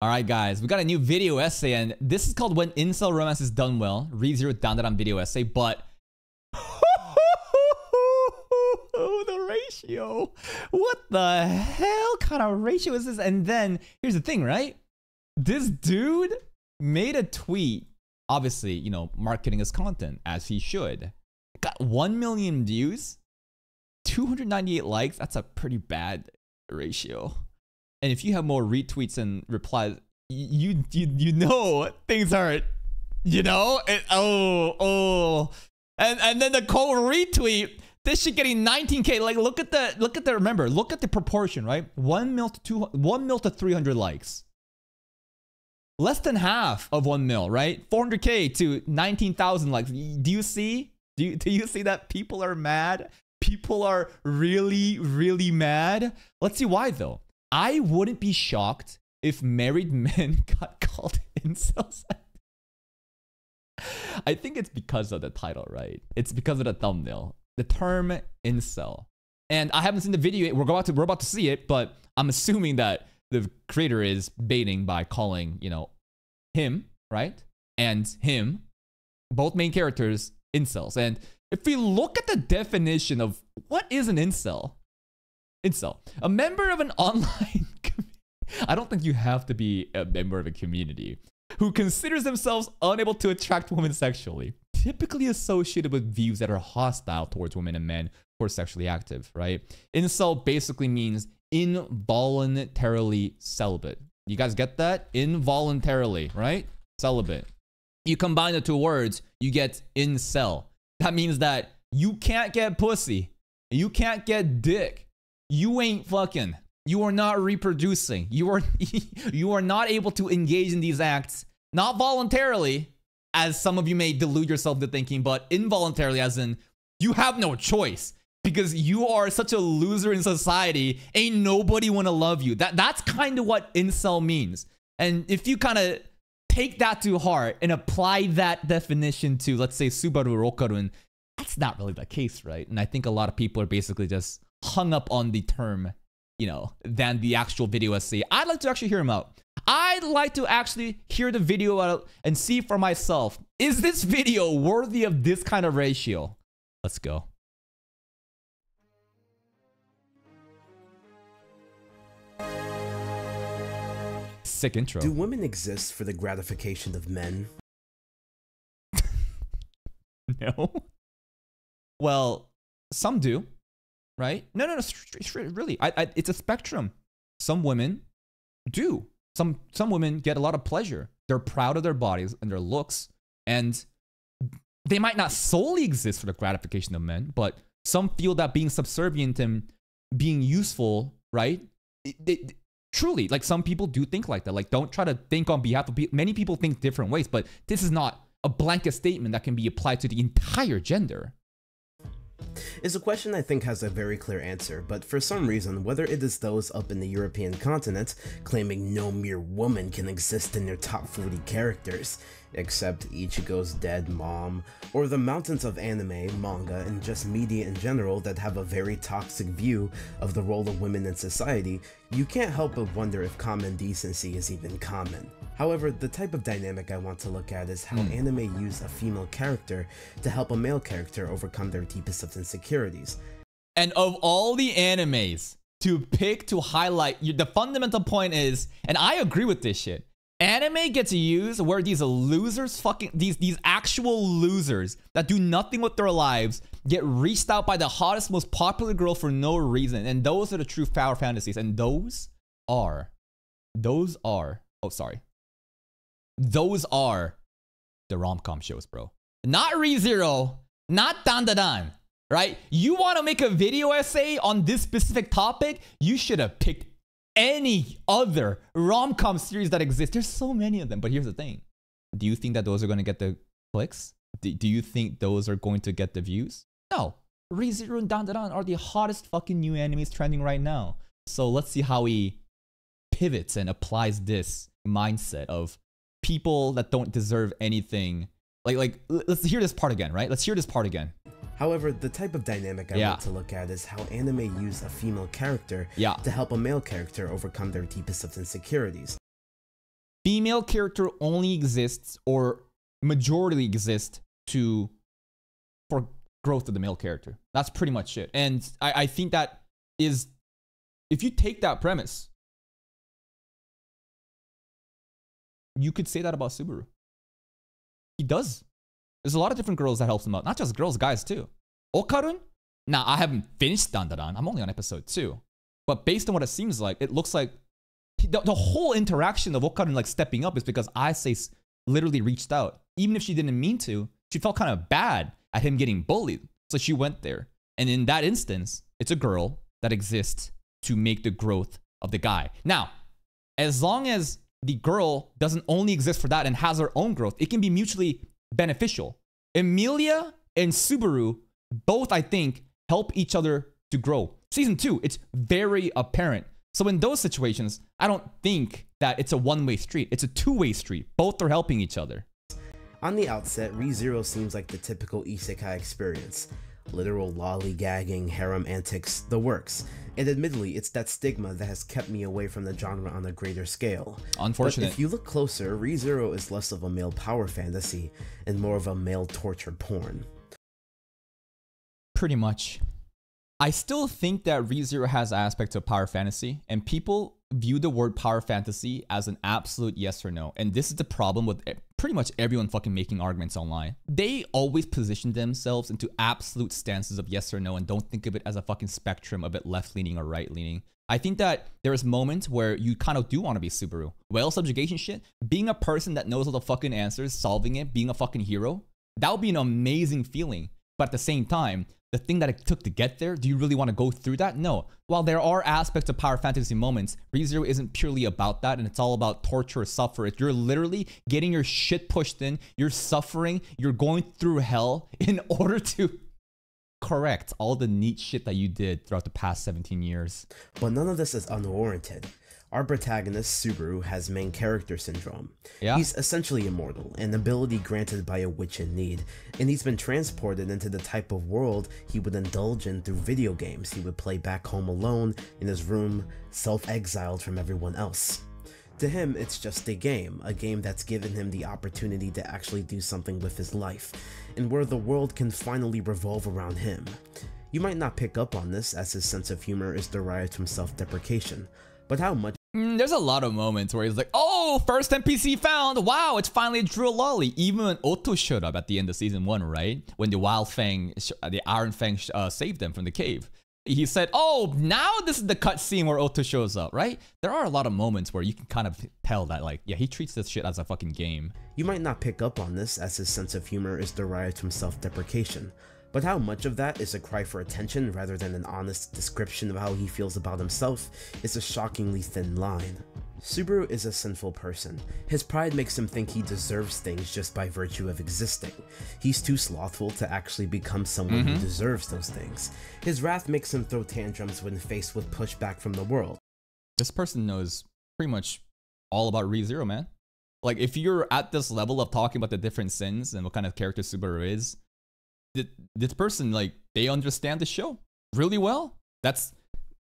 All right, guys, we got a new video essay, and this is called When Incel Romance is Done Well. ReZero Dandadan video essay, but. the ratio. What the hell kind of ratio is this? And then here's the thing, right? This dude made a tweet, obviously, you know, marketing his content as he should. Got 1 million views, 298 likes. That's a pretty bad ratio. And if you have more retweets and replies, you you you know things aren't, you know, it, oh oh, and and then the co retweet. This shit getting 19k. Like look at the look at the remember look at the proportion right. One mil to two one mil to 300 likes. Less than half of one mil, right? 400k to 19,000 likes. Do you see? Do you, do you see that people are mad? People are really, really mad. Let's see why though. I wouldn't be shocked if married men got called incels. I think it's because of the title, right? It's because of the thumbnail. The term incel. And I haven't seen the video. We're about to we're about to see it, but I'm assuming that the creator is baiting by calling, you know, him, right? And him, both main characters, incels. And if we look at the definition of what is an incel, incel, a member of an online I don't think you have to be a member of a community who considers themselves unable to attract women sexually, typically associated with views that are hostile towards women and men who are sexually active, right? Incel basically means involuntarily celibate. You guys get that? Involuntarily, right? Celibate. You combine the two words, you get incel. That means that you can't get pussy. You can't get dick. You ain't fucking. You are not reproducing. You are you are not able to engage in these acts not voluntarily as some of you may delude yourself to thinking, but involuntarily as in you have no choice because you are such a loser in society. Ain't nobody want to love you. That that's kind of what incel means. And if you kind of take that to heart and apply that definition to, let's say, Subaru Rokarun, that's not really the case, right? And I think a lot of people are basically just hung up on the term, you know, than the actual video essay. I'd like to actually hear him out. I'd like to actually hear the video out and see for myself. Is this video worthy of this kind of ratio? Let's go. Sick intro. Do women exist for the gratification of men? no. Well, some do, right? No, no, no. Really, I, I, it's a spectrum. Some women do. Some some women get a lot of pleasure. They're proud of their bodies and their looks, and they might not solely exist for the gratification of men, but some feel that being subservient and being useful, right? It, it, truly, like some people do think like that. Like, don't try to think on behalf of people. Many people think different ways, but this is not a blanket statement that can be applied to the entire gender is a question I think has a very clear answer, but for some reason, whether it is those up in the European continent claiming no mere woman can exist in their top 40 characters, except Ichigo's dead mom, or the mountains of anime, manga, and just media in general that have a very toxic view of the role of women in society, you can't help but wonder if common decency is even common. However, the type of dynamic I want to look at is how mm. anime use a female character to help a male character overcome their deepest of insecurities. And of all the animes to pick to highlight, the fundamental point is, and I agree with this shit, anime gets used where these losers fucking these these actual losers that do nothing with their lives get reached out by the hottest most popular girl for no reason and those are the true power fantasies and those are those are oh sorry those are the rom-com shows, bro. Not ReZero, not Dandadan, right? You want to make a video essay on this specific topic? You should have picked any other rom-com series that exists. There's so many of them, but here's the thing. Do you think that those are going to get the clicks? Do, do you think those are going to get the views? No. ReZero and Dandadan are the hottest fucking new animes trending right now. So let's see how he pivots and applies this mindset of people that don't deserve anything. Like, like, let's hear this part again, right? Let's hear this part again. However, the type of dynamic I yeah. want to look at is how anime use a female character yeah. to help a male character overcome their deepest of insecurities. female character only exists or majority exists to for growth of the male character. That's pretty much it. And I, I think that is if you take that premise, you could say that about Subaru. He does. There's a lot of different girls that helps him out. Not just girls, guys too. Okarun? Now I haven't finished Dandadan. I'm only on episode two. But based on what it seems like, it looks like the, the whole interaction of Okarun like stepping up is because Ayase literally reached out. Even if she didn't mean to, she felt kind of bad at him getting bullied. So she went there. And in that instance, it's a girl that exists to make the growth of the guy. Now, as long as the girl doesn't only exist for that and has her own growth, it can be mutually beneficial. Emilia and Subaru both, I think, help each other to grow. Season two, it's very apparent. So in those situations, I don't think that it's a one-way street. It's a two-way street. Both are helping each other. On the outset, ReZero seems like the typical isekai experience. Literal lollygagging, harem antics, the works. And admittedly, it's that stigma that has kept me away from the genre on a greater scale. Unfortunate. But if you look closer, ReZero is less of a male power fantasy and more of a male torture porn. Pretty much. I still think that ReZero has aspects of power fantasy, and people view the word power fantasy as an absolute yes or no. And this is the problem with pretty much everyone fucking making arguments online. They always position themselves into absolute stances of yes or no and don't think of it as a fucking spectrum of it left leaning or right leaning. I think that there's moments where you kind of do want to be Subaru. Whale subjugation shit, being a person that knows all the fucking answers, solving it, being a fucking hero, that would be an amazing feeling. But at the same time, the thing that it took to get there, do you really want to go through that? No. While there are aspects of power fantasy moments, ReZero isn't purely about that and it's all about torture or suffer. You're literally getting your shit pushed in, you're suffering, you're going through hell in order to correct all the neat shit that you did throughout the past 17 years. But none of this is unwarranted. Our protagonist, Subaru, has main character syndrome. Yeah. He's essentially immortal, an ability granted by a witch in need, and he's been transported into the type of world he would indulge in through video games he would play back home alone in his room, self-exiled from everyone else. To him, it's just a game, a game that's given him the opportunity to actually do something with his life, and where the world can finally revolve around him. You might not pick up on this as his sense of humor is derived from self-deprecation, but how much Mm, there's a lot of moments where he's like, oh, first NPC found. Wow, it's finally Drew Lolly. Even when Otto showed up at the end of season one, right? When the Wild Fang, uh, the Iron Fang uh, saved them from the cave. He said, oh, now this is the cutscene where Otto shows up, right? There are a lot of moments where you can kind of tell that, like, yeah, he treats this shit as a fucking game. You might not pick up on this as his sense of humor is derived from self-deprecation. But how much of that is a cry for attention rather than an honest description of how he feels about himself is a shockingly thin line. Subaru is a sinful person. His pride makes him think he deserves things just by virtue of existing. He's too slothful to actually become someone mm-hmm. who deserves those things. His wrath makes him throw tantrums when faced with pushback from the world. This person knows pretty much all about ReZero, man. Like, if you're at this level of talking about the different sins and what kind of character Subaru is, this person like they understand the show really well. That's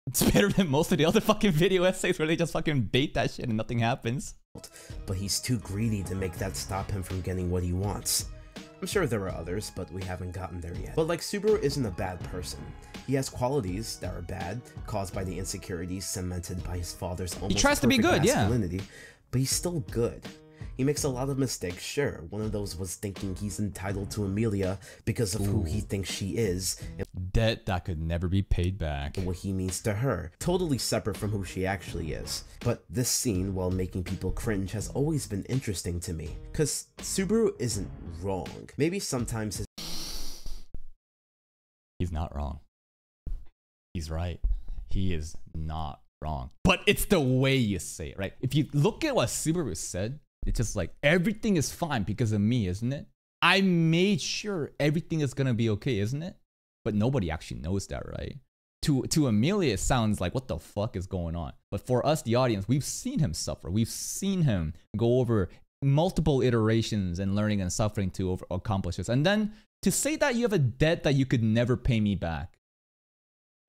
it's better than most of the other fucking video essays where they just fucking bait that shit and nothing happens. But he's too greedy to make that stop him from getting what he wants. I'm sure there are others, but we haven't gotten there yet. But like Subaru isn't a bad person. He has qualities that are bad, caused by the insecurities cemented by his father's almost He tries to be good, yeah. But he's still good. He makes a lot of mistakes, sure. One of those was thinking he's entitled to Emilia because of Ooh. who he thinks she is. Debt that could never be paid back. And what he means to her. Totally separate from who she actually is. But this scene, while making people cringe, has always been interesting to me. Cause Subaru isn't wrong. Maybe sometimes his He's not wrong. He's right. He is not wrong. But it's the way you say it, right? If you look at what Subaru said, it's just like everything is fine because of me, isn't it? I made sure everything is gonna be okay, isn't it? But nobody actually knows that, right? To to Emilia, it sounds like what the fuck is going on. But for us, the audience, we've seen him suffer. We've seen him go over multiple iterations and learning and suffering to over- accomplish this. And then to say that you have a debt that you could never pay me back,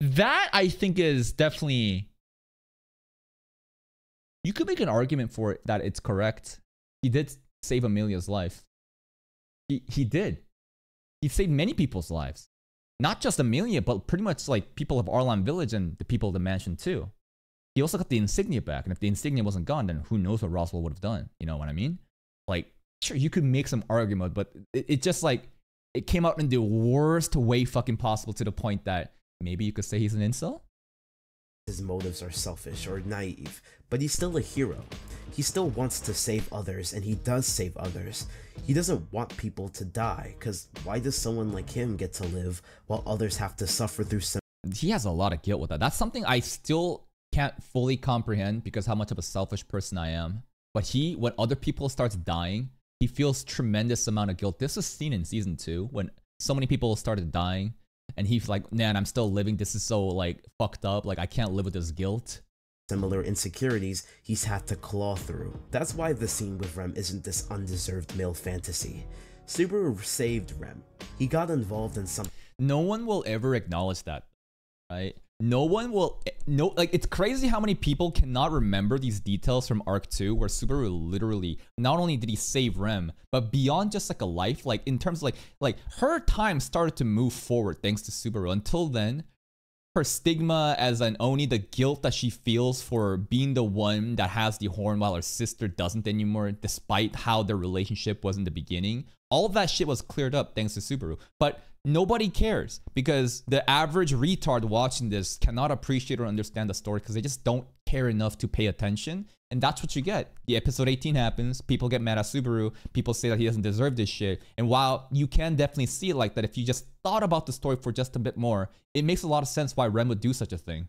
that I think is definitely you could make an argument for it that it's correct. He did save Emilia's life. He he did. He saved many people's lives. Not just Amelia, but pretty much like people of Arlan Village and the people of the mansion too. He also got the insignia back, and if the insignia wasn't gone, then who knows what Roswaal would have done? You know what I mean? Like, sure, you could make some argument, but it, it just like it came out in the worst way fucking possible to the point that maybe you could say he's an incel. His motives are selfish or naive, but he's still a hero. He still wants to save others, and he does save others. He doesn't want people to die, because why does someone like him get to live while others have to suffer through some He has a lot of guilt with that. That's something I still can't fully comprehend because how much of a selfish person I am. But he, when other people starts dying, he feels tremendous amount of guilt. This is seen in season two when so many people started dying, and he's like, "Man, I'm still living. This is so like fucked up. Like I can't live with this guilt." similar insecurities he's had to claw through. That's why the scene with Rem isn't this undeserved male fantasy. Subaru saved Rem. He got involved in some No one will ever acknowledge that, right? No one will eh, no like it's crazy how many people cannot remember these details from Arc 2 where Subaru literally not only did he save Rem, but beyond just like a life, like in terms of like like her time started to move forward thanks to Subaru. Until then, her stigma as an Oni, the guilt that she feels for being the one that has the horn while her sister doesn't anymore, despite how their relationship was in the beginning. All that shit was cleared up thanks to Subaru. But nobody cares because the average retard watching this cannot appreciate or understand the story because they just don't care enough to pay attention. And that's what you get. The episode 18 happens, people get mad at Subaru, people say that he doesn't deserve this shit. And while you can definitely see it like that, if you just thought about the story for just a bit more, it makes a lot of sense why Rem would do such a thing.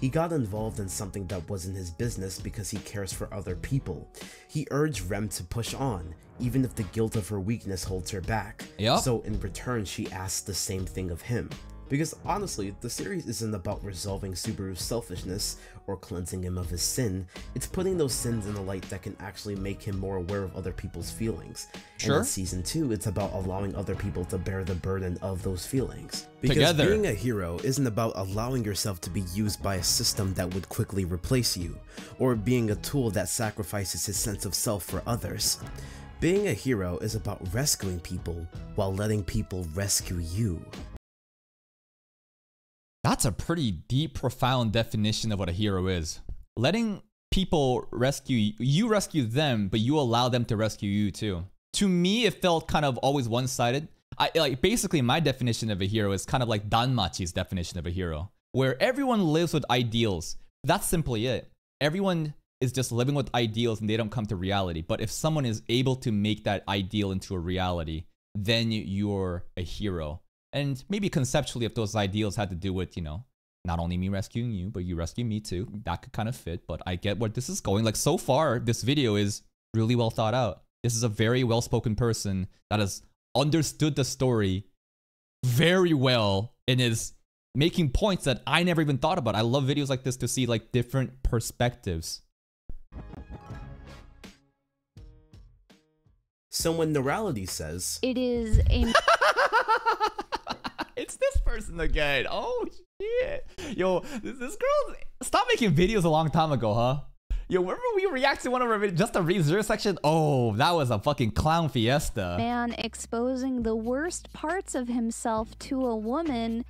He got involved in something that wasn't his business because he cares for other people. He urged Rem to push on, even if the guilt of her weakness holds her back. Yep. So in return, she asks the same thing of him. Because honestly, the series isn't about resolving Subaru's selfishness or cleansing him of his sin, it's putting those sins in the light that can actually make him more aware of other people's feelings. Sure. And in season 2, it's about allowing other people to bear the burden of those feelings. Because Together. being a hero isn't about allowing yourself to be used by a system that would quickly replace you, or being a tool that sacrifices his sense of self for others. Being a hero is about rescuing people while letting people rescue you. That's a pretty deep, profound definition of what a hero is. Letting people rescue you, you rescue them, but you allow them to rescue you too. To me, it felt kind of always one-sided. I like basically my definition of a hero is kind of like Danmachi's definition of a hero, where everyone lives with ideals. That's simply it. Everyone is just living with ideals and they don't come to reality. But if someone is able to make that ideal into a reality, then you're a hero. And maybe conceptually, if those ideals had to do with, you know, not only me rescuing you, but you rescue me too, that could kind of fit. But I get where this is going. Like, so far, this video is really well thought out. This is a very well spoken person that has understood the story very well and is making points that I never even thought about. I love videos like this to see like different perspectives. So when Neurality says, It is a it's this person again. Oh shit. Yo, this, this girl stop making videos a long time ago, huh? Yo, remember we reacted to one of our videos, just the reserve section? Oh, that was a fucking clown fiesta. man exposing the worst parts of himself to a woman,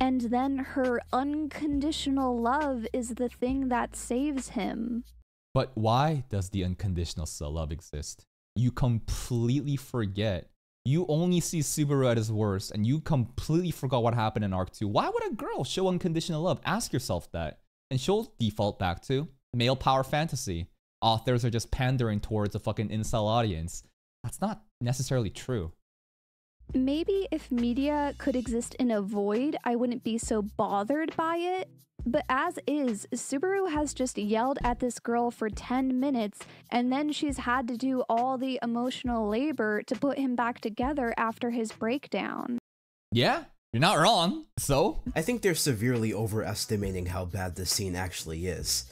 and then her unconditional love is the thing that saves him. But why does the unconditional love exist? You completely forget. You only see Subaru at his worst, and you completely forgot what happened in Arc 2. Why would a girl show unconditional love? Ask yourself that. And she'll default back to male power fantasy. Authors are just pandering towards a fucking incel audience. That's not necessarily true. Maybe if media could exist in a void, I wouldn't be so bothered by it. But as is, Subaru has just yelled at this girl for 10 minutes, and then she's had to do all the emotional labor to put him back together after his breakdown. Yeah, you're not wrong. So, I think they're severely overestimating how bad this scene actually is.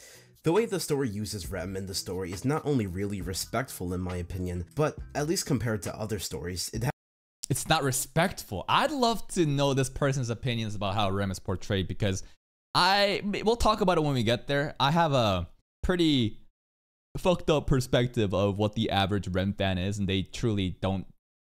The way the story uses Rem in the story is not only really respectful in my opinion, but at least compared to other stories, it it's not respectful. I'd love to know this person's opinions about how Rem is portrayed because I we'll talk about it when we get there. I have a pretty fucked up perspective of what the average Rem fan is, and they truly don't.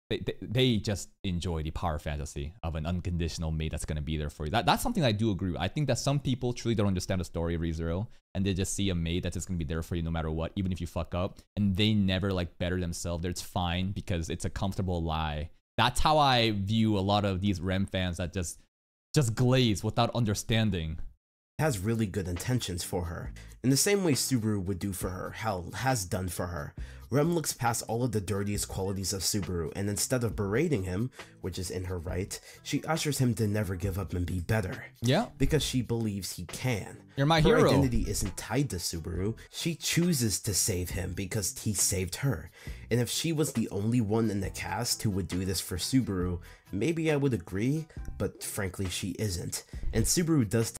They, they, they just enjoy the power fantasy of an unconditional mate that's gonna be there for you. That, that's something I do agree with. I think that some people truly don't understand the story of ReZero and they just see a mate that's just gonna be there for you no matter what, even if you fuck up, and they never like better themselves. It's fine because it's a comfortable lie. That's how I view a lot of these Rem fans that just just glaze without understanding has really good intentions for her, in the same way Subaru would do for her, Hell has done for her. Rem looks past all of the dirtiest qualities of Subaru, and instead of berating him, which is in her right, she ushers him to never give up and be better. Yeah. Because she believes he can. You're my her hero. identity isn't tied to Subaru. She chooses to save him because he saved her. And if she was the only one in the cast who would do this for Subaru, maybe I would agree, but frankly she isn't. And Subaru does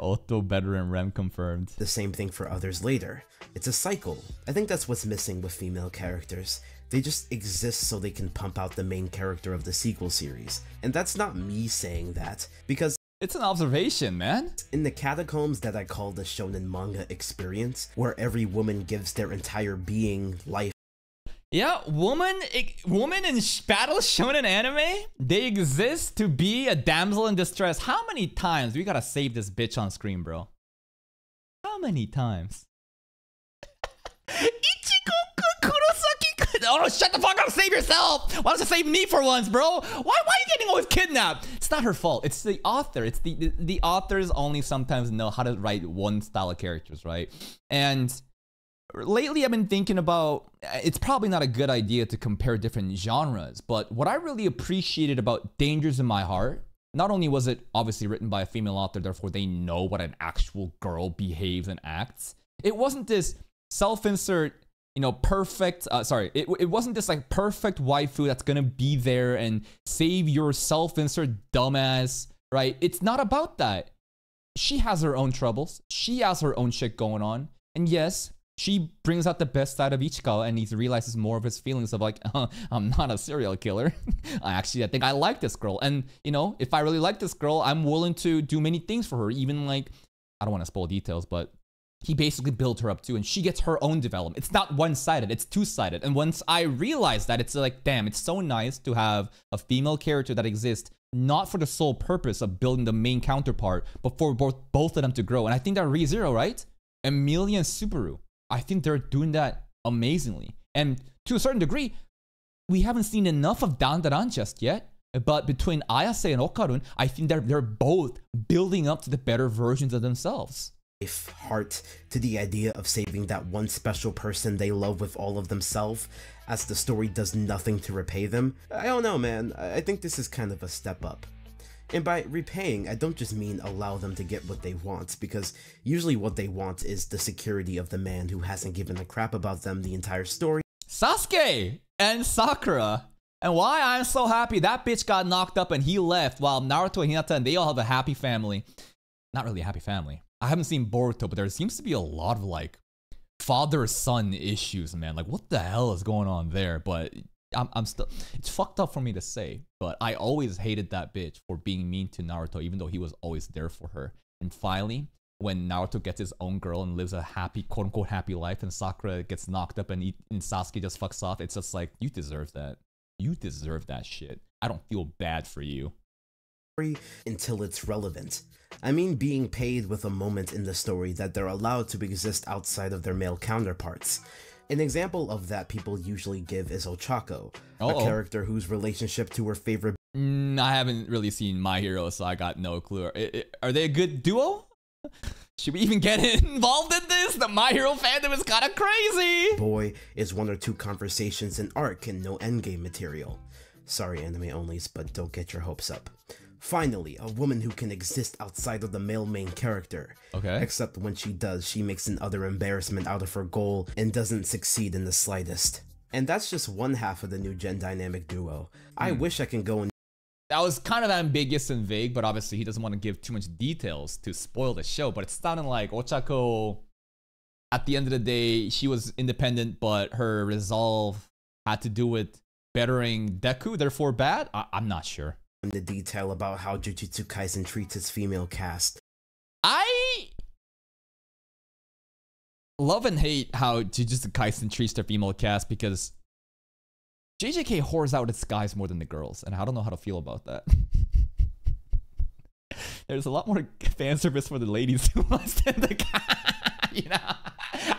Otto better and Rem confirmed. the same thing for others later. It's a cycle. I think that's what's missing with female characters. They just exist so they can pump out the main character of the sequel series. And that's not me saying that, because It's an observation, man. in the catacombs that I call the shonen manga experience, where every woman gives their entire being, life, Yeah, woman, woman in battle shonen anime, they exist to be a damsel in distress. How many times we gotta save this bitch on screen, bro? How many times? Ichigo Kurosaki. Oh, shut the fuck up! Save yourself. Why don't you save me for once, bro? Why? Why are you getting always kidnapped? It's not her fault. It's the author. It's the the, the authors only sometimes know how to write one style of characters, right? And lately I've been thinking about it's probably not a good idea to compare different genres, but what I really appreciated about Dangers in My Heart, not only was it obviously written by a female author, therefore they know what an actual girl behaves and acts, it wasn't this self insert, you know, perfect, uh, sorry, it, it wasn't this like perfect waifu that's gonna be there and save your self insert dumbass, right? It's not about that she has her own troubles. She has her own shit going on. And yes, she brings out the best side of Ichika and he realizes more of his feelings of like, uh, I'm not a serial killer. I actually, I think I like this girl. And, you know, if I really like this girl, I'm willing to do many things for her. Even like, I don't want to spoil details, but he basically builds her up too and she gets her own development it's not one-sided it's two-sided and once i realized that it's like damn it's so nice to have a female character that exists not for the sole purpose of building the main counterpart but for both both of them to grow and i think that rezero right emilia and subaru i think they're doing that amazingly and to a certain degree we haven't seen enough of dandadan just yet but between ayase and okarun i think they're, they're both building up to the better versions of themselves If heart to the idea of saving that one special person they love with all of themselves, as the story does nothing to repay them. I don't know, man. I I think this is kind of a step up. And by repaying, I don't just mean allow them to get what they want, because usually what they want is the security of the man who hasn't given a crap about them the entire story. Sasuke and Sakura. And why I'm so happy that bitch got knocked up and he left while Naruto and Hinata and they all have a happy family. Not really a happy family. I haven't seen Boruto, but there seems to be a lot of like father son issues, man. Like what the hell is going on there? But I'm, I'm still it's fucked up for me to say, but I always hated that bitch for being mean to Naruto, even though he was always there for her. And finally, when Naruto gets his own girl and lives a happy, quote unquote, happy life, and Sakura gets knocked up and, he, and Sasuke just fucks off, it's just like, you deserve that. You deserve that shit. I don't feel bad for you. until it's relevant. I mean being paid with a moment in the story that they're allowed to exist outside of their male counterparts. An example of that people usually give is Ochako, Uh-oh. a character whose relationship to her favorite Mm, I haven't really seen My Hero, so I got no clue. Are, i- i- are they a good duo? Should we even get involved in this? The My Hero fandom is kind of crazy. boy is one or two conversations in arc and no endgame material. Sorry, anime onlys, but don't get your hopes up. Finally, a woman who can exist outside of the male main character. Okay. Except when she does, she makes an utter embarrassment out of her goal and doesn't succeed in the slightest. And that's just one half of the new gen dynamic duo. I hmm. wish I can go and That was kind of ambiguous and vague, but obviously he doesn't want to give too much details to spoil the show. But it sounded like Ochako, at the end of the day, she was independent, but her resolve had to do with bettering Deku, therefore bad? I- I'm not sure. The detail about how Jujutsu Kaisen treats its female cast. I love and hate how Jujutsu Kaisen treats their female cast because JJK whores out its guys more than the girls, and I don't know how to feel about that. There's a lot more fan service for the ladies than the guys, you know.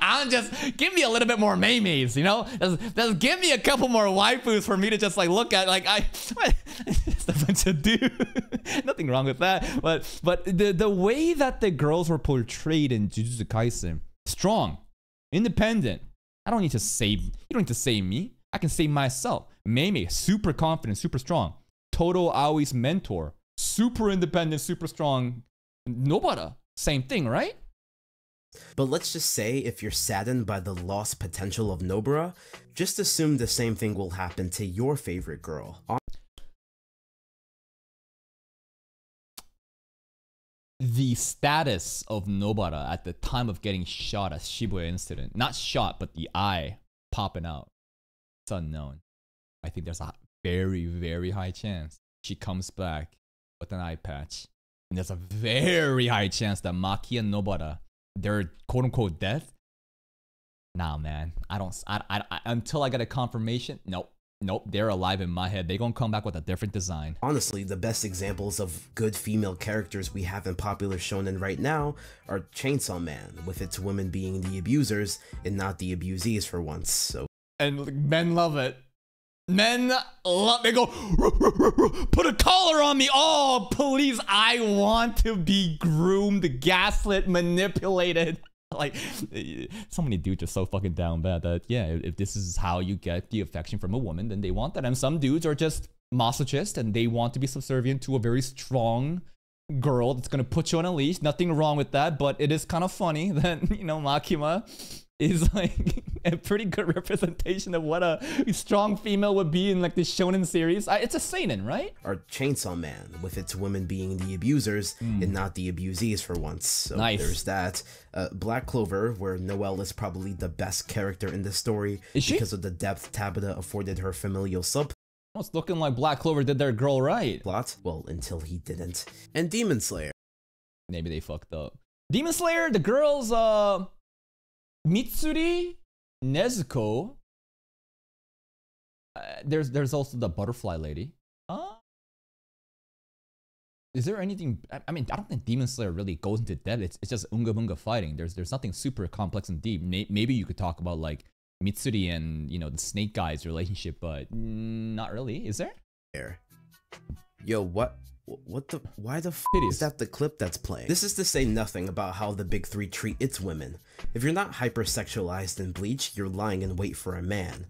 I'm just give me a little bit more maymeys, you know. Just, just, give me a couple more waifus for me to just like look at. Like I, it's a bunch of dude. Nothing wrong with that, but but the the way that the girls were portrayed in Jujutsu Kaisen, strong, independent. I don't need to save. You don't need to save me. I can save myself. Mei super confident, super strong. Todo Aoi's mentor, super independent, super strong. Nobara, same thing, right? But let's just say if you're saddened by the lost potential of Nobara, just assume the same thing will happen to your favorite girl. the status of Nobara at the time of getting shot at Shibuya incident, not shot, but the eye popping out, it's unknown. I think there's a very, very high chance she comes back with an eye patch. And there's a very high chance that Maki and Nobara, their quote unquote death. Nah, man. I don't. I, I, I, until I get a confirmation, nope. Nope, they're alive in my head. They're gonna come back with a different design. Honestly, the best examples of good female characters we have in popular shonen right now are Chainsaw Man, with its women being the abusers and not the abusees for once. So and men love it. Men. They go put a collar on me. Oh, please! I want to be groomed, gaslit, manipulated. like so many dudes are so fucking down bad that yeah if this is how you get the affection from a woman then they want that and some dudes are just masochist and they want to be subservient to a very strong girl that's gonna put you on a leash nothing wrong with that but it is kind of funny that you know makima is like a pretty good representation of what a strong female would be in like the shonen series. I, it's a seinen, right? Or Chainsaw Man, with its women being the abusers mm. and not the abusees for once. So nice. there's that. Uh, Black Clover, where Noelle is probably the best character in the story because of the depth Tabata afforded her familial sub. It's looking like Black Clover did their girl right. Plot? Well, until he didn't. And Demon Slayer. Maybe they fucked up. Demon Slayer, the girls, uh, Mitsuri, Nezuko. Uh, there's there's also the butterfly lady. Uh, is there anything? I, mean, I don't think Demon Slayer really goes into depth. It's, it's just unga bunga fighting. There's there's nothing super complex and deep. Maybe you could talk about like Mitsuri and you know the Snake Guy's relationship, but not really. Is there? there? Yo, what what the? Why the f is that the clip that's playing? This is to say nothing about how the big three treat its women. If you're not hypersexualized in Bleach, you're lying in wait for a man.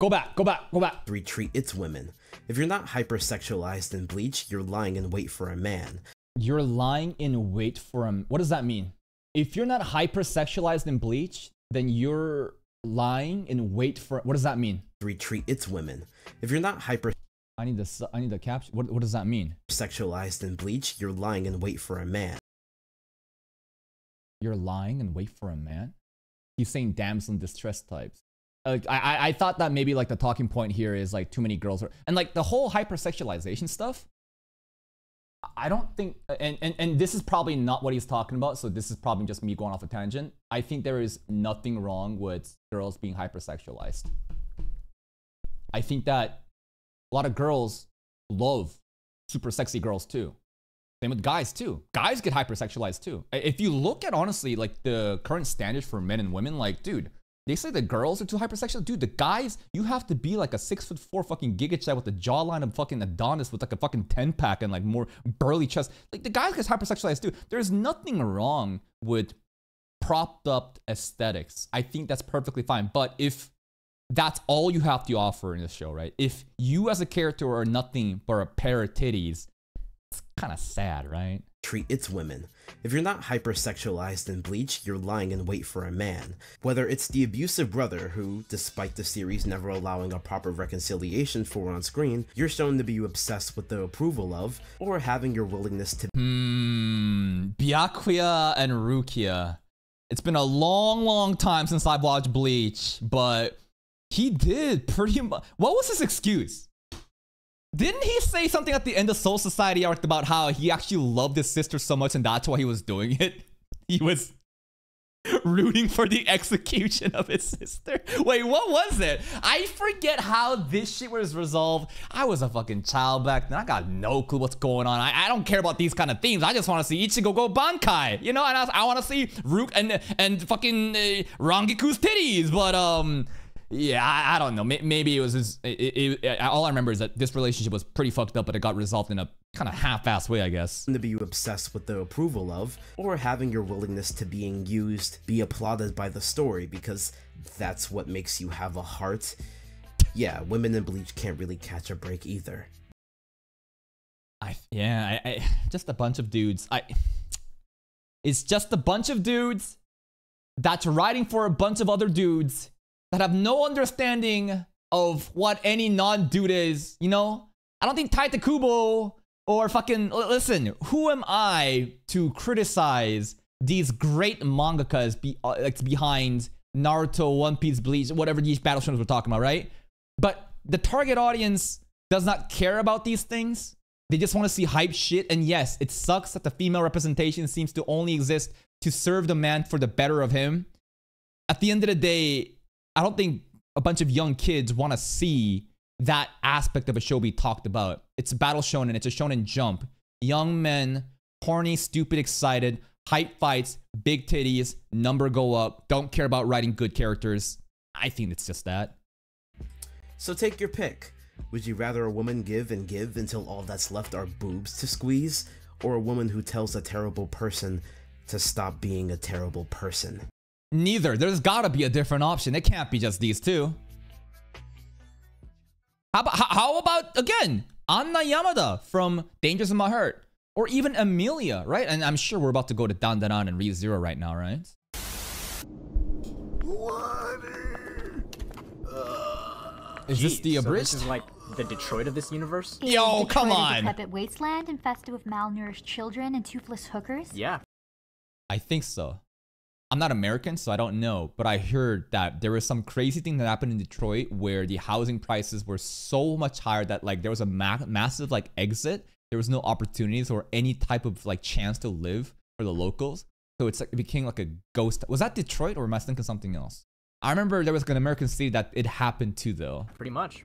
Go back, go back, go back. Three treat its women. If you're not hypersexualized in Bleach, you're lying in wait for a man. You're lying in wait for a. What does that mean? If you're not hypersexualized in Bleach, then you're lying in wait for. What does that mean? Three treat its women. If you're not hyper I need the I need the caption. What what does that mean? Sexualized and Bleach, you're lying in wait for a man. You're lying and wait for a man. He's saying damsel in distress types. Like I I thought that maybe like the talking point here is like too many girls are, and like the whole hypersexualization stuff. I don't think, and, and, and this is probably not what he's talking about, so this is probably just me going off a tangent. I think there is nothing wrong with girls being hypersexualized. I think that a lot of girls love super sexy girls too. Same with guys too. Guys get hypersexualized too. If you look at honestly like the current standards for men and women, like dude, they say the girls are too hypersexual. Dude, the guys, you have to be like a six foot four fucking giga chat with a jawline of fucking Adonis with like a fucking 10 pack and like more burly chest. Like the guys get hypersexualized too. There's nothing wrong with propped up aesthetics. I think that's perfectly fine. But if that's all you have to offer in this show, right? If you as a character are nothing but a pair of titties, it's kind of sad, right? Treat its women. If you're not hypersexualized in Bleach, you're lying in wait for a man. Whether it's the abusive brother who, despite the series never allowing a proper reconciliation for on screen, you're shown to be obsessed with the approval of, or having your willingness to- Hmm, Byakuya and Rukia. It's been a long, long time since I've watched Bleach, but he did pretty much. What was his excuse? Didn't he say something at the end of Soul Society arc about how he actually loved his sister so much and that's why he was doing it? He was rooting for the execution of his sister. Wait, what was it? I forget how this shit was resolved. I was a fucking child back then. I got no clue what's going on. I, I don't care about these kind of themes. I just want to see Ichigo go Bankai, you know, and I, I want to see Rook and and fucking uh, Rangiku's titties. But um, yeah, I, I don't know. Maybe it was it, it, it, all I remember is that this relationship was pretty fucked up, but it got resolved in a kind of half-assed way, I guess. To be obsessed with the approval of, or having your willingness to being used be applauded by the story because that's what makes you have a heart. Yeah, women in Bleach can't really catch a break either. I yeah, I, I just a bunch of dudes. I it's just a bunch of dudes that's writing for a bunch of other dudes that have no understanding of what any non-dude is, you know? I don't think Tite Kubo or fucking listen, who am I to criticize these great mangakas be, uh, like behind Naruto, One Piece, Bleach, whatever these battle shows we're talking about, right? But the target audience does not care about these things. They just want to see hype shit. And yes, it sucks that the female representation seems to only exist to serve the man for the better of him. At the end of the day, I don't think a bunch of young kids want to see that aspect of a show be talked about. It's battle shonen, it's a shonen jump. Young men, horny, stupid, excited, hype fights, big titties, number go up, don't care about writing good characters. I think it's just that. So take your pick. Would you rather a woman give and give until all that's left are boobs to squeeze, or a woman who tells a terrible person to stop being a terrible person? Neither. There's gotta be a different option. It can't be just these two. How about, how about again, Anna Yamada from Dangers in My Heart? Or even Emilia, right? And I'm sure we're about to go to Dandadan and ReZero right now, right? Is this the abridged? So this is like the Detroit of this universe? Yo, come on! decrepit wasteland infested with malnourished children and toothless hookers? Yeah. I think so. I'm not American, so I don't know, but I heard that there was some crazy thing that happened in Detroit where the housing prices were so much higher that like there was a ma massive like exit. There was no opportunities or any type of like chance to live for the locals. So it's like it became like a ghost. Was that Detroit or am I thinking something else? I remember there was an American city that it happened to though. Pretty much.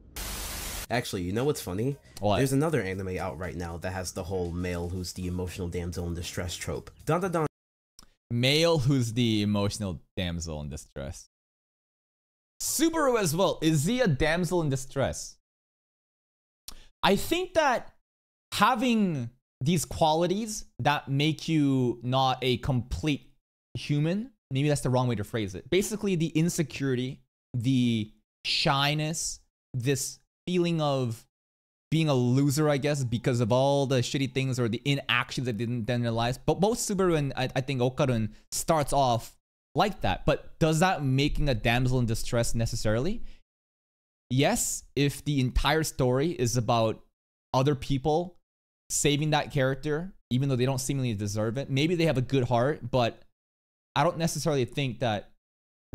Actually, you know what's funny? What? There's another anime out right now that has the whole male who's the emotional damsel in distress trope. Dandadan male who's the emotional damsel in distress. Subaru as well. Is he a damsel in distress? I think that having these qualities that make you not a complete human, maybe that's the wrong way to phrase it. Basically, the insecurity, the shyness, this feeling of being a loser, I guess, because of all the shitty things or the inactions that didn't then realize. But both Subaru and I, I think Okarun starts off like that. But does that making a damsel in distress necessarily? Yes, if the entire story is about other people saving that character, even though they don't seemingly deserve it. Maybe they have a good heart, but I don't necessarily think that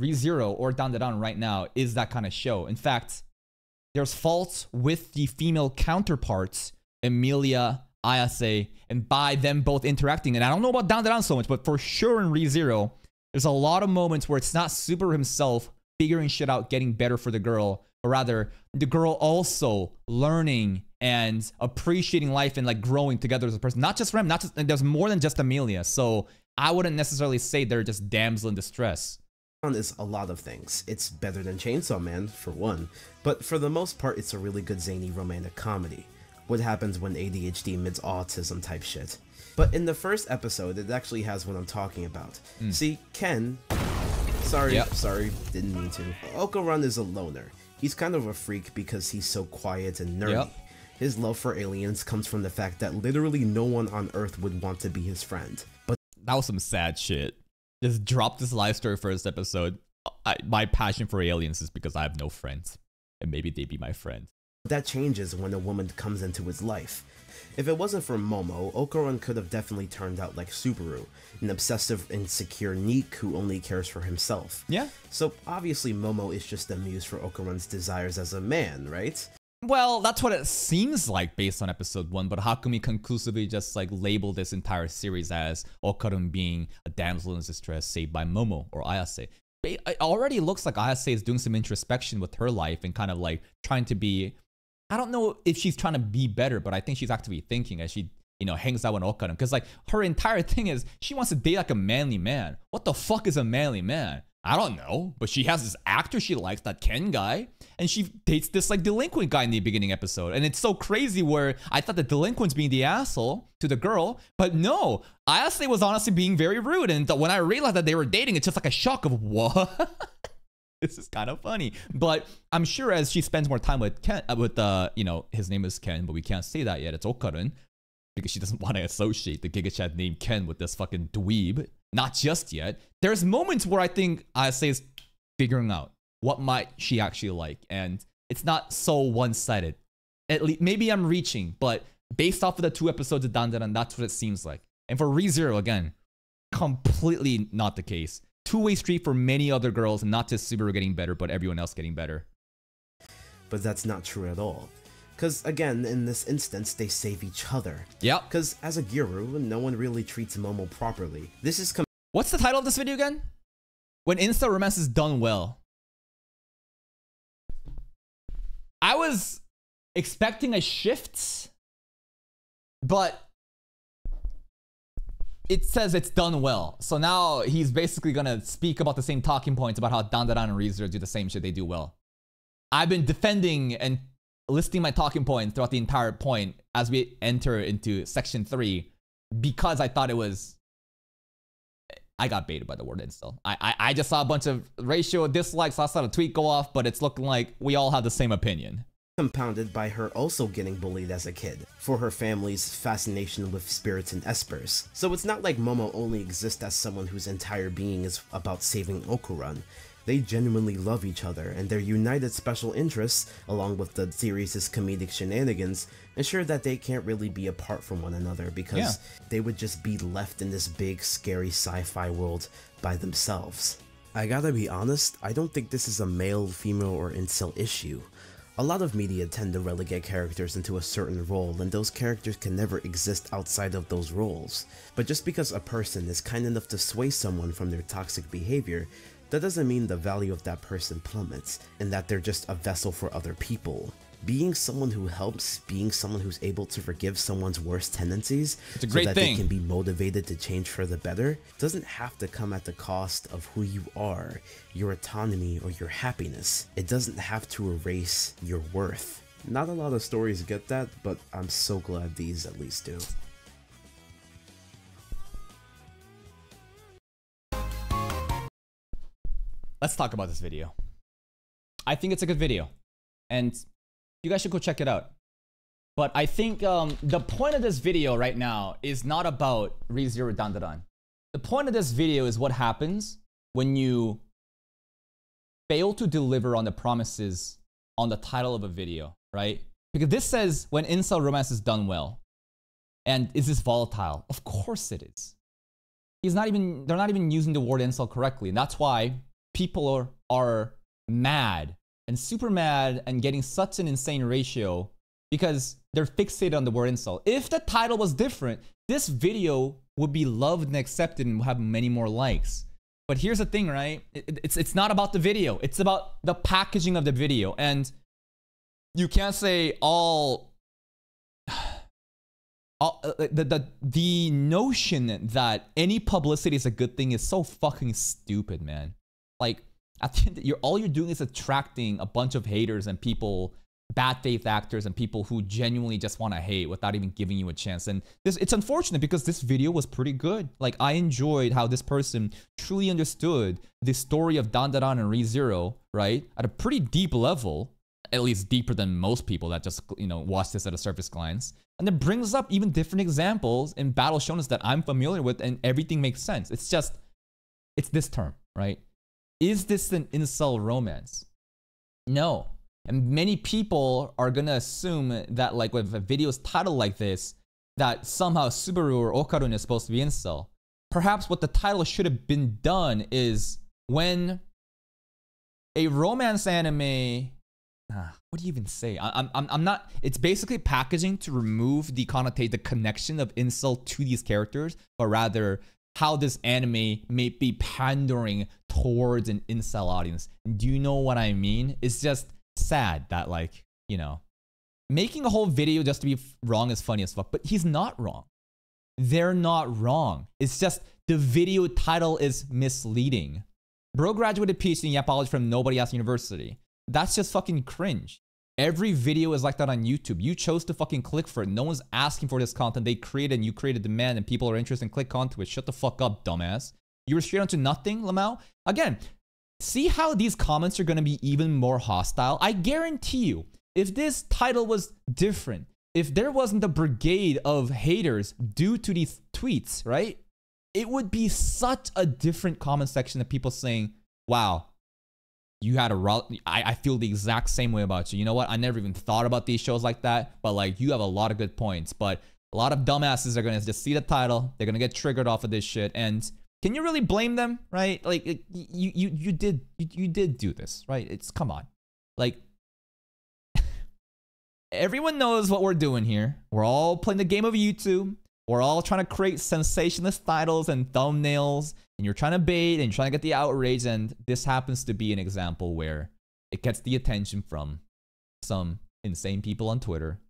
ReZero or Dandadan right now is that kind of show. In fact, there's faults with the female counterparts, Emilia, Ayase, and by them both interacting. And I don't know about Dandadan so much, but for sure in ReZero, there's a lot of moments where it's not Subaru himself figuring shit out, getting better for the girl, or rather, the girl also learning and appreciating life and like growing together as a person. Not just Rem, not just, there's more than just Emilia. So I wouldn't necessarily say they're just damsel in distress is a lot of things. It's better than Chainsaw Man, for one, but for the most part it's a really good zany romantic comedy. What happens when ADHD meets autism type shit. But in the first episode, it actually has what I'm talking about. Mm. See, Ken... Sorry, yep. sorry, didn't mean to. Okarun is a loner. He's kind of a freak because he's so quiet and nerdy. Yep. His love for aliens comes from the fact that literally no one on Earth would want to be his friend. But that was some sad shit just drop this live story first episode. I, my passion for aliens is because I have no friends, and maybe they be my friend. That changes when a woman comes into his life. If it wasn't for Momo, Okarun could have definitely turned out like Subaru, an obsessive, insecure NEET who only cares for himself. Yeah. So obviously Momo is just a muse for Okarun's desires as a man, right? Well, that's what it seems like based on episode one, but how can we conclusively just like label this entire series as Okarun being a damsel in distress saved by Momo or Ayase? It already looks like Ayase is doing some introspection with her life and kind of like trying to be. I don't know if she's trying to be better, but I think she's actively thinking as she, you know, hangs out with Okarun. Because like her entire thing is she wants to date like a manly man. What the fuck is a manly man? I don't know, but she has this actor she likes, that Ken guy, and she dates this like delinquent guy in the beginning episode. And it's so crazy where I thought the delinquent's being the asshole to the girl, but no, Ayase was honestly being very rude. And when I realized that they were dating, it's just like a shock of what? this is kind of funny. But I'm sure as she spends more time with Ken, uh, with uh, you know, his name is Ken, but we can't say that yet. It's Okarun because she doesn't want to associate the Giga Chad named Ken with this fucking dweeb. Not just yet. There's moments where I think Ayase is figuring out what might she actually like, and it's not so one-sided. At least maybe I'm reaching, but based off of the two episodes of Dandadan, that's what it seems like. And for ReZero again, completely not the case. Two-way street for many other girls, not just Subaru getting better, but everyone else getting better. But that's not true at all. Because again, in this instance, they save each other. Yep. Because as a gyaru, no one really treats Momo properly. This is What's the title of this video again? When incel romance is done well. I was expecting a shift, but it says it's done well. So now he's basically gonna speak about the same talking points about how Dandadan and ReZero do the same shit they do well. I've been defending and listing my talking points throughout the entire point as we enter into section three because I thought it was I got baited by the word incel. I, I, I just saw a bunch of ratio dislikes. I saw a tweet go off, but it's looking like we all have the same opinion. Compounded by her also getting bullied as a kid for her family's fascination with spirits and espers. So it's not like Momo only exists as someone whose entire being is about saving Okarun. They genuinely love each other, and their united special interests, along with the series' comedic shenanigans, ensure that they can't really be apart from one another because yeah. they would just be left in this big, scary sci-fi world by themselves. I gotta be honest, I don't think this is a male, female, or incel issue. A lot of media tend to relegate characters into a certain role and those characters can never exist outside of those roles. But just because a person is kind enough to sway someone from their toxic behavior that doesn't mean the value of that person plummets and that they're just a vessel for other people. Being someone who helps, being someone who's able to forgive someone's worst tendencies so that thing. they can be motivated to change for the better doesn't have to come at the cost of who you are, your autonomy, or your happiness. It doesn't have to erase your worth. Not a lot of stories get that, but I'm so glad these at least do. Let's talk about this video. I think it's a good video, and you guys should go check it out. But I think um, the point of this video right now is not about ReZero Dandadan. The point of this video is what happens when you fail to deliver on the promises on the title of a video, right? Because this says when incel romance is done well. And is this volatile? Of course it is. He's not even, they're not even using the word incel correctly. And that's why people are, are mad and super mad and getting such an insane ratio because they're fixated on the word incel. If the title was different, this video would be loved and accepted and would have many more likes. But here's the thing, right? It, it's, it's not about the video. It's about the packaging of the video. And you can't say all, all uh, the, the, the notion that any publicity is a good thing is so fucking stupid, man like at the end, you're all you're doing is attracting a bunch of haters and people bad faith actors and people who genuinely just want to hate without even giving you a chance. And this it's unfortunate because this video was pretty good. Like I enjoyed how this person truly understood the story of Dandadan and ReZero, right? At a pretty deep level, at least deeper than most people that just, you know, watch this at a surface glance. And it brings up even different examples in battle shonen that I'm familiar with and everything makes sense. It's just it's this term, right? Is this an incel romance? No. And many people are gonna assume that like with a video's title like this, that somehow Subaru or Okarun is supposed to be incel. Perhaps what the title should have been done is when a romance anime, ah, what do you even say? I, I'm, I'm, I'm not. It's basically packaging to remove the connotate, the connection of incel to these characters, but rather how this anime may be pandering towards an incel audience. Do you know what I mean? It's just sad that like you know, making a whole video just to be wrong is funny as fuck. But he's not wrong. They're not wrong. It's just the video title is misleading. Bro graduated PhD in Yapology from Nobody Asked University. That's just fucking cringe. Every video is like that on YouTube. You chose to fucking click for it. No one's asking for this content. They created and you created demand and people are interested and click onto it. Shut the fuck up, dumbass. You were straight onto nothing, Lamau. Again, see how these comments are going to be even more hostile? I guarantee you, if this title was different, if there wasn't a brigade of haters due to these tweets, right? It would be such a different comment section of people saying, wow, you had a rel- I, I feel the exact same way about you. You know what? I never even thought about these shows like that, but like you have a lot of good points. But a lot of dumbasses are gonna just see the title, they're gonna get triggered off of this shit. And can you really blame them, right? Like you you you did you, you did do this, right? It's come on. Like everyone knows what we're doing here. We're all playing the game of YouTube. We're all trying to create sensationalist titles and thumbnails, and you're trying to bait and you're trying to get the outrage. And this happens to be an example where it gets the attention from some insane people on Twitter,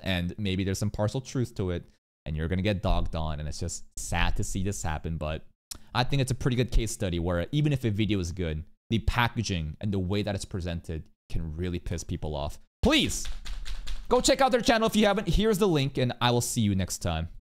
and maybe there's some partial truth to it, and you're gonna get dogged on. And it's just sad to see this happen, but I think it's a pretty good case study where even if a video is good, the packaging and the way that it's presented can really piss people off. Please go check out their channel if you haven't. Here's the link, and I will see you next time.